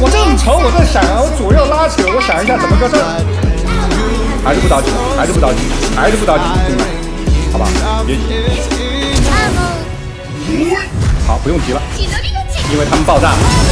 我正愁我在想啊我左右拉扯我想一下怎么个事儿？还是不着急还是不着急还是不着急兄弟们好吧别急。好不用急了因为他们爆炸了。